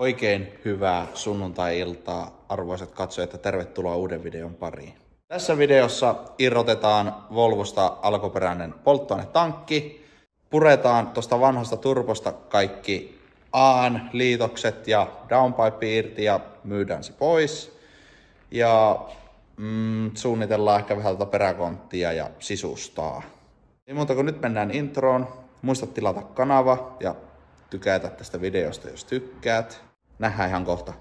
Oikein hyvää sunnuntai-iltaa, arvoisat katsojat, ja tervetuloa uuden videon pariin. Tässä videossa irrotetaan Volvosta alkuperäinen polttoainetankki, puretaan tuosta vanhasta turposta kaikki AN liitokset ja downpipe irti ja myydään se pois. Ja mm, suunnitellaan ehkä vähän tuota peräkonttia ja sisustaa. Niin muuta kuin nyt mennään introon. Muista tilata kanava ja tykätä tästä videosta, jos tykkäät. Nähdään ihan kohta.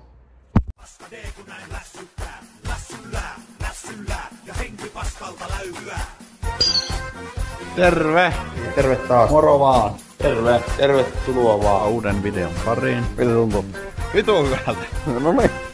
Terve! Terve taas. Moro vaan! Terve! Tervetuloa vaan. Uuden videon pariin. Miltä tuntuu? Vitu hyvältä! No niin.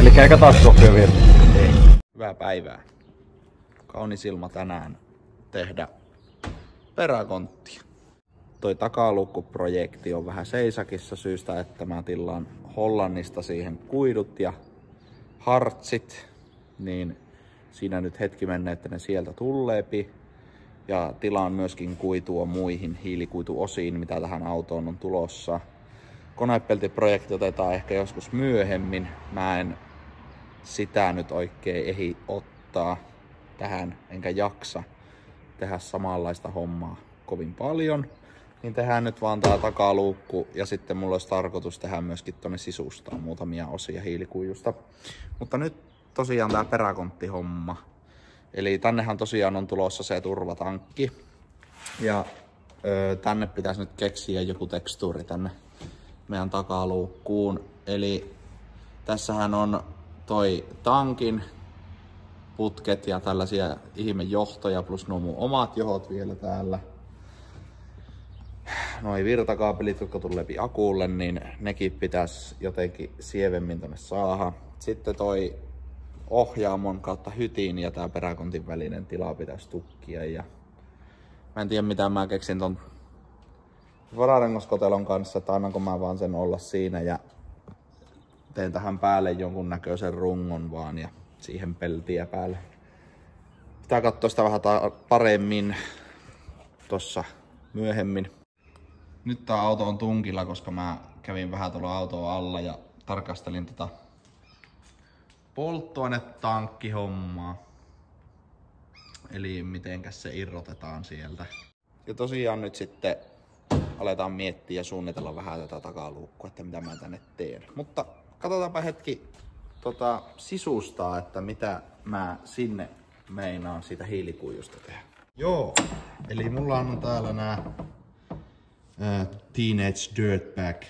Eli ei katastrofia vielä. Hyvää päivää. Kaunis ilma tänään tehdä peräkonttia. Toi takalukkuprojekti on vähän seisakissa syystä, että mä tilaan Hollannista siihen kuidut ja hartsit. Niin siinä nyt hetki menee, että ne sieltä tulleepi. Ja tilaan myöskin kuitua muihin hiilikuituosiin, mitä tähän autoon on tulossa. Konepeltiprojekti otetaan ehkä joskus myöhemmin. Mä en sitä nyt oikein ehi ottaa tähän, enkä jaksa tehdä samanlaista hommaa kovin paljon. Niin tehdään nyt vaan tää takaluukku ja sitten mulla olisi tarkoitus tehdä myöskin tonne sisustaa muutamia osia hiilikuijusta. Mutta nyt tosiaan tää peräkonttihomma. Eli tännehän tosiaan on tulossa se turvatankki. Ja ö, tänne pitäisi nyt keksiä joku tekstuuri tänne meidän takaluukkuun. Eli tässähän on toi tankin putket ja tällaisia ihmejohtoja plus nuo mun omat johot vielä täällä. Noi virtakaapelit, jotka tulee läpi akulle, niin nekin pitäisi jotenkin sievemmin tonne saada. Sitten toi ohjaamon kautta hytin ja tää peräkontin välinen tila pitäisi tukkia ja mä en tiedä mitä mä keksin ton vararengaskotelon kanssa, että annanko mä vaan sen olla siinä ja teen tähän päälle jonkun näköisen rungon vaan ja siihen peltiä päälle. Pitää katsoa sitä vähän paremmin tossa myöhemmin. Nyt tää auto on tunkilla, koska mä kävin vähän tuolla autoa alla ja tarkastelin tota polttoainetankkihommaa. Eli mitenkäs se irrotetaan sieltä. Ja tosiaan nyt sitten aletaan miettiä ja suunnitella vähän tätä takaluukkua, että mitä mä tänne teen. Mutta katsotaanpa hetki tota, sisustaa, että mitä mä sinne meinaan siitä hiilikuijusta tehdä. Joo, eli mulla on täällä nää ää, Teenage Dirtbag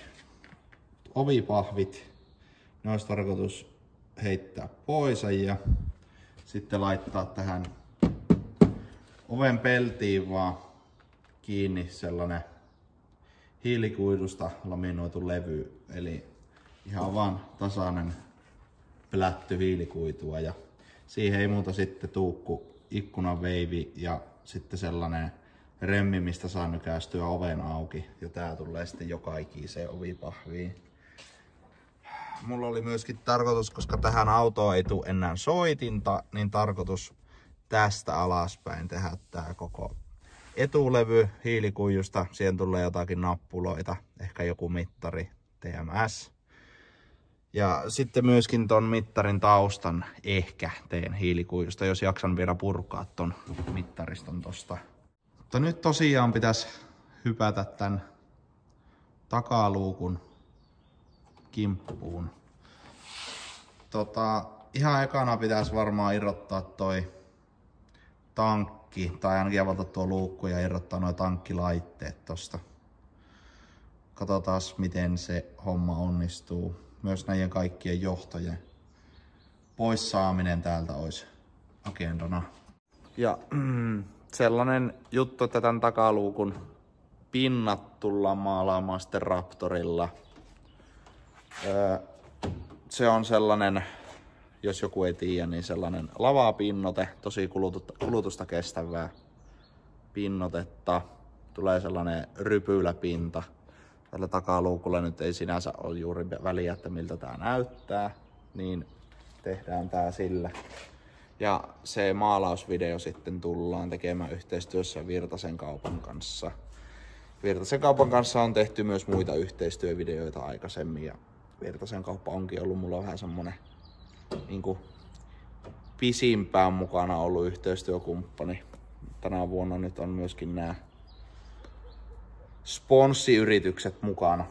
ovipahvit. Ne olisi tarkoitus heittää pois ja sitten laittaa tähän oven peltiin vaan kiinni sellainen hiilikuidusta laminoitu levy. Eli ihan vaan tasainen plätty hiilikuitua ja siihen ei muuta sitten tuukku ikkunan veivi ja sitten sellainen remmi, mistä saa nykäistyä oven auki. Ja tää tulee sitten joka ikiseen ovipahviin. Mulla oli myöskin tarkoitus, koska tähän autoon ei tule enää soitinta, niin tarkoitus tästä alaspäin tehdä tää koko etulevy hiilikuijusta. Siihen tulee jotakin nappuloita, ehkä joku mittari, TMS. Ja sitten myöskin ton mittarin taustan ehkä teen hiilikuijusta, jos jaksan vielä purkaa ton mittariston tosta. Mutta nyt tosiaan pitäisi hypätä tän takaluukun kimppuun. Tota, ihan ekana pitäisi varmaan irrottaa toi tankki, tai ainakin avata tuo luukku ja irrottaa nuo tankkilaitteet tosta. Katsotaan miten se homma onnistuu. Myös näiden kaikkien johtojen pois saaminen täältä olisi agendana. Ja mm, sellainen juttu, että tämän takaluukun pinnat tullaan maalaamaan sitten Raptorilla. Se on sellainen, jos joku ei tiedä, niin sellainen lavapinnote, tosi kulutusta kestävää pinnotetta. Tulee sellainen rypyläpinta. Tällä takaluukulla nyt ei sinänsä ole juuri väliä, että miltä tää näyttää, niin tehdään tää sillä. Ja se maalausvideo sitten tullaan tekemään yhteistyössä Virtasen kaupan kanssa. Virtasen kaupan kanssa on tehty myös muita yhteistyövideoita aikaisemmin ja Virtasen kauppa onkin ollut mulla vähän semmonen niin pisimpään mukana ollut yhteistyökumppani. Tänä vuonna nyt on myöskin nämä sponssiyritykset mukana.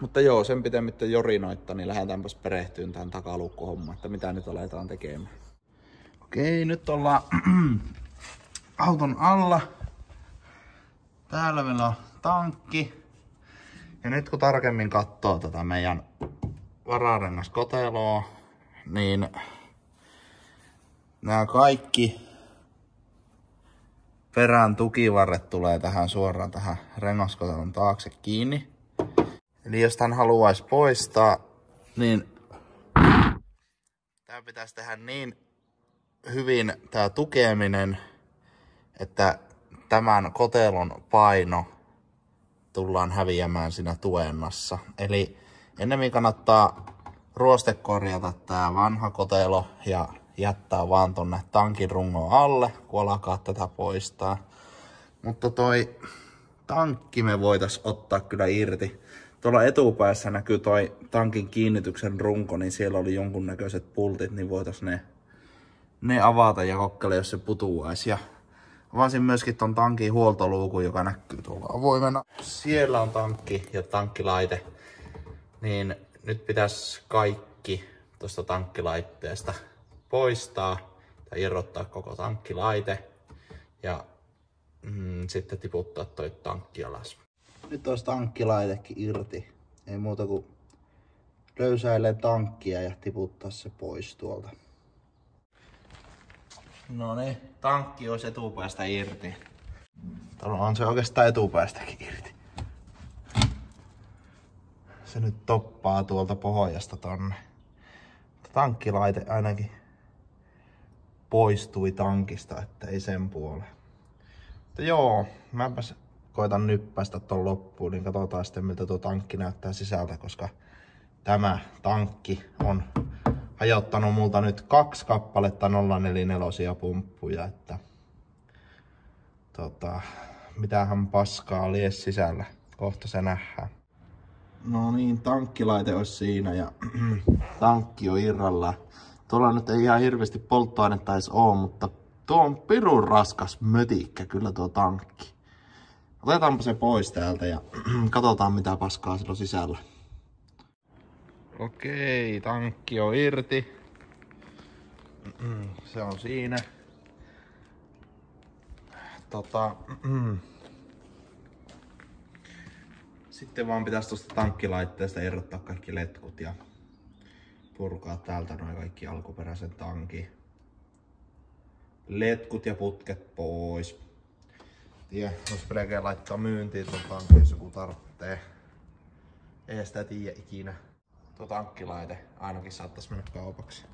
Mutta joo, sen pitemmittä jorinoitta, niin lähdetäänpäs perehtyyn tähän takaluukkohommaan, että mitä nyt aletaan tekemään. Okei, nyt ollaan auton alla. Täällä meillä on tankki. Ja nyt kun tarkemmin katsoo tätä meidän vararengaskoteloa, niin nämä kaikki perään tukivarret tulee tähän suoraan tähän rengaskotelon taakse kiinni. Eli jos tämän haluaisi poistaa, niin tämä pitäisi tehdä niin hyvin tämä tukeminen, että tämän kotelon paino tullaan häviämään siinä tuennassa. Eli ennemmin kannattaa ruostekorjata tämä vanha kotelo ja jättää vaan tonne tankin rungon alle, kun alkaa tätä poistaa. Mutta toi tankki me voitais ottaa kyllä irti. Tuolla etupäässä näkyy toi tankin kiinnityksen runko, niin siellä oli jonkunnäköiset pultit, niin voitais ne, ne avata ja kokkele, jos se putuaisi. Ja avasin myöskin ton tankin huoltoluukun, joka näkyy tuolla avoimena. Siellä on tankki ja tankkilaite. Niin nyt pitäisi kaikki tuosta tankkilaitteesta poistaa tai irrottaa koko tankkilaite ja mm, sitten tiputtaa toi tankki alas. Nyt olisi tankkilaitekin irti. Ei muuta kuin löysäilee tankkia ja tiputtaa se pois tuolta. No niin, tankki olisi etupäästä irti. Tuolla on se oikeastaan etupäästäkin irti. Se nyt toppaa tuolta pohjasta tonne. Tankkilaite ainakin poistui tankista, että ei sen puole. Mutta joo, mäpäs koitan nyppästä ton loppuun, niin katsotaan sitten miltä tuo tankki näyttää sisältä, koska tämä tankki on hajottanut multa nyt kaksi kappaletta 044 pumppuja, että tota, mitähän paskaa edes sisällä. Kohta se nähdään. No niin, tankkilaite olisi siinä ja tankki on irralla. Tuolla nyt ei ihan hirveästi polttoainetta edes oo, mutta tuo on pirun raskas mötikkä kyllä tuo tankki. Otetaanpa se pois täältä ja katsotaan mitä paskaa sillä on sisällä. Okei, tankki on irti. Se on siinä. Tota, sitten vaan pitäisi tuosta tankkilaitteesta irrottaa kaikki letkut ja purkaa täältä noin kaikki alkuperäisen tankin. Letkut ja putket pois. Tiedä, jos pelkää laittaa myyntiin tuon tankin, jos joku tarvitsee. Ei sitä tiedä ikinä. Tuo tankkilaite ainakin saattaisi mennä kaupaksi.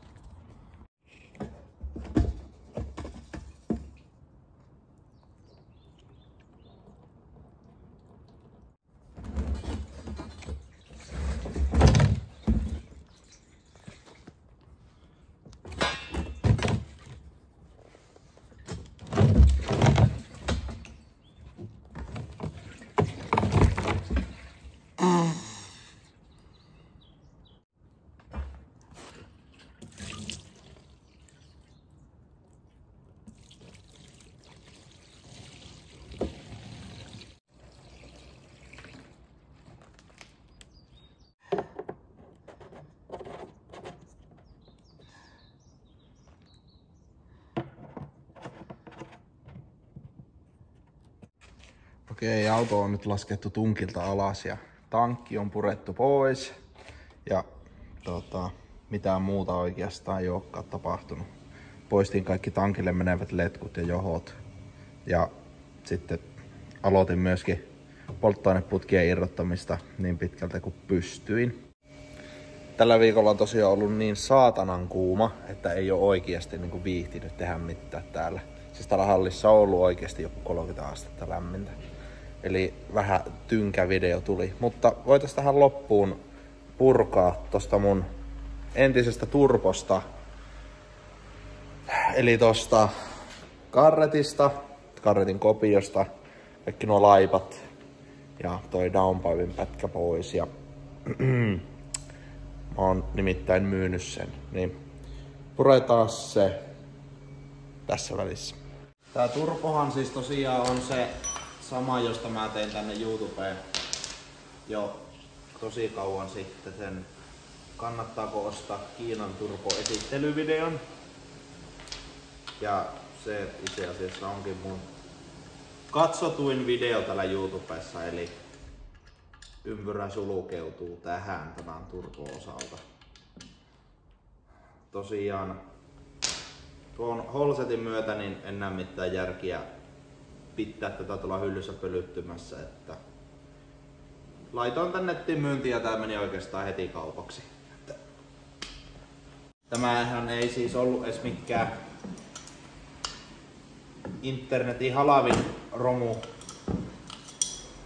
Okei, auto on nyt laskettu tunkilta alas ja tankki on purettu pois. Ja tota, mitään muuta oikeastaan ei olekaan tapahtunut. Poistin kaikki tankille menevät letkut ja johot. Ja sitten aloitin myöskin polttoaineputkien irrottamista niin pitkältä kuin pystyin. Tällä viikolla on tosiaan ollut niin saatanan kuuma, että ei ole oikeasti niin kuin viihtinyt tehdä mitään täällä. Siis täällä hallissa on ollut oikeasti joku 30 astetta lämmintä. Eli vähän tynkä video tuli. Mutta voitaisiin tähän loppuun purkaa tosta mun entisestä turposta. Eli tosta karretista, karretin kopiosta, kaikki nuo laipat ja toi downpipen pätkä pois. Ja mä oon nimittäin myynyt sen. Niin puretaan se tässä välissä. Tää turpohan siis tosiaan on se sama, josta mä tein tänne YouTubeen jo tosi kauan sitten sen kannattaako ostaa Kiinan turpo esittelyvideon. Ja se itse asiassa onkin mun katsotuin video täällä YouTubessa, eli ympyrä sulukeutuu tähän tämän turbo-osalta. Tosiaan tuon Holsetin myötä niin en näe mitään järkiä pitää tätä tuolla hyllyssä pölyttymässä, että laitoin tänne nettiin myyntiä ja tää meni oikeastaan heti kaupaksi. Tämähän ei siis ollut edes mikään internetin halavin romu.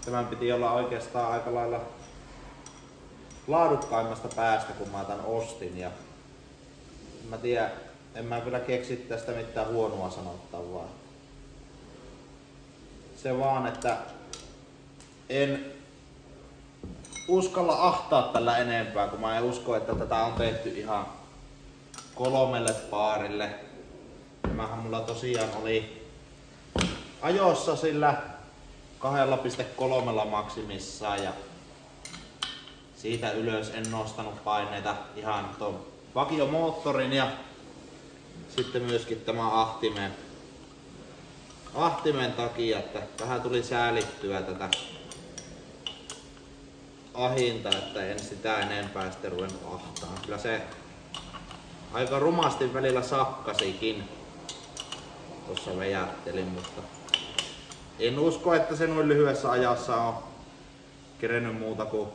Tämän piti olla oikeastaan aika lailla laadukkaimmasta päästä, kun mä tän ostin. Ja mä tiedän, en mä kyllä keksi tästä mitään huonoa sanottavaa. Se vaan, että en uskalla ahtaa tällä enempää, kun mä en usko, että tätä on tehty ihan kolmelle paarille. Tämähän mulla tosiaan oli ajossa sillä 2,3 maksimissaan ja siitä ylös en nostanut paineita ihan tuon vakiomoottorin ja sitten myöskin tämä ahtimen, ahtimen takia, että vähän tuli säälittyä tätä ahinta, että en sitä enempää sitten ruvennut ahtaan. Kyllä se aika rumasti välillä sakkasikin. Tuossa vejättelin, mutta en usko, että se noin lyhyessä ajassa on kerennyt muuta kuin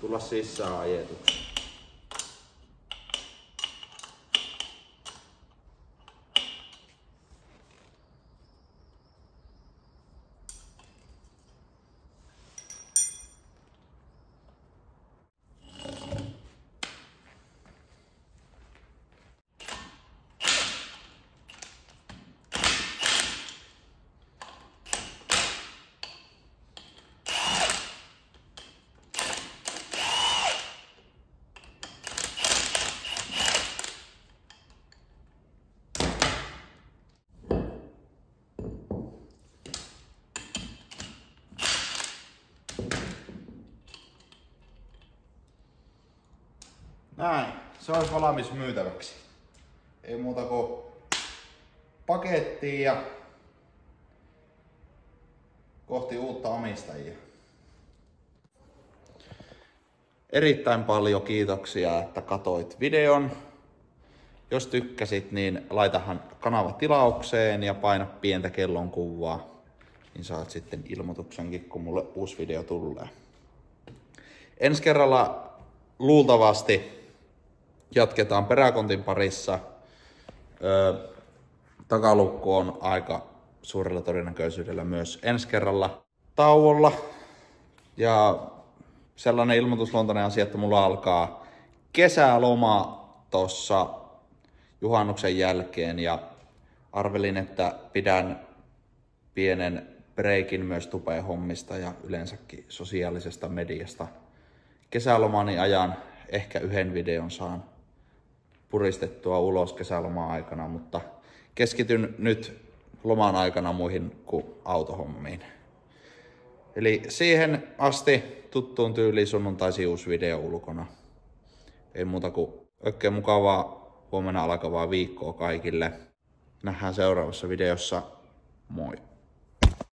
tulla sisään ajetuksi. Näin, se olisi valmis myytäväksi. Ei muuta kuin pakettiin ja kohti uutta omistajia. Erittäin paljon kiitoksia, että katoit videon. Jos tykkäsit, niin laitahan kanava tilaukseen ja paina pientä kellon kuvaa, niin saat sitten ilmoituksenkin, kun mulle uusi video tulee. Ensi kerralla luultavasti jatketaan peräkontin parissa. Öö, takalukku on aika suurella todennäköisyydellä myös ensi kerralla tauolla. Ja sellainen ilmoitusluontoinen asia, että mulla alkaa kesäloma tuossa juhannuksen jälkeen ja arvelin, että pidän pienen breikin myös tupeen hommista ja yleensäkin sosiaalisesta mediasta. Kesälomani ajan ehkä yhden videon saan puristettua ulos kesäloman aikana, mutta keskityn nyt loman aikana muihin kuin autohommiin. Eli siihen asti tuttuun tyyliin sunnuntaisi uusi video ulkona. Ei muuta kuin oikein mukavaa huomenna alkavaa viikkoa kaikille. Nähdään seuraavassa videossa. Moi!